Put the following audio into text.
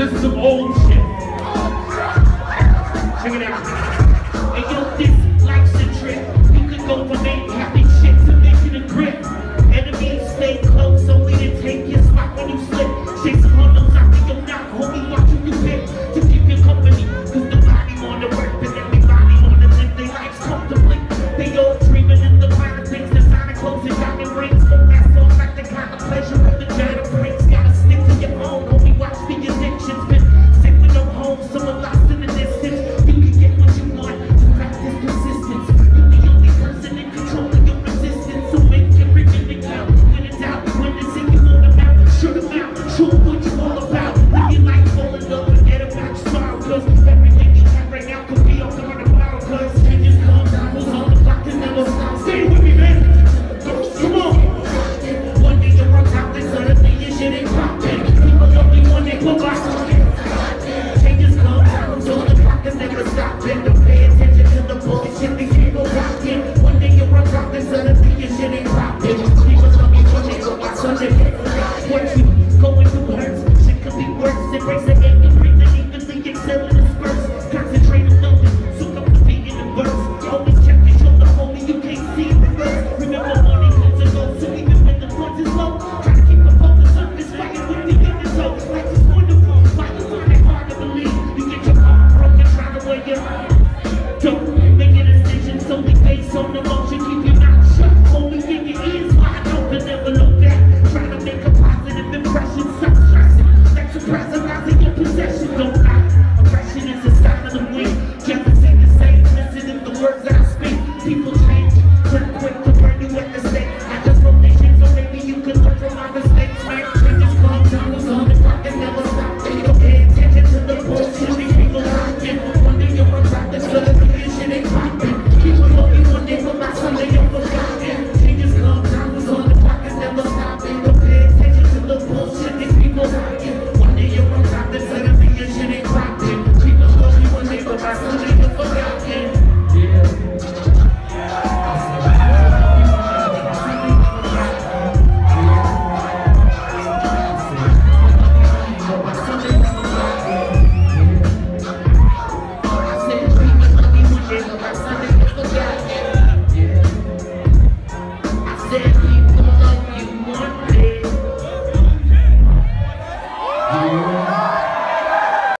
This is some old shit. Check it out. Don't pay attention to the bullshit. These people rockin' One day you're a your shit ain't People But you